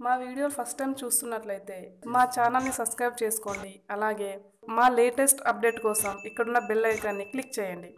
మా వీడియోలు first time చూస్తున్నట్లయితే మా ఛానల్ని సబ్స్క్రైబ్ చేసుకోండి. అలాగే మా లేటెస్ట్ అప్డేట్ కోసం ఇక్కడున్న బెల్ ఐకాన్ని క్లిక్ చేయండి.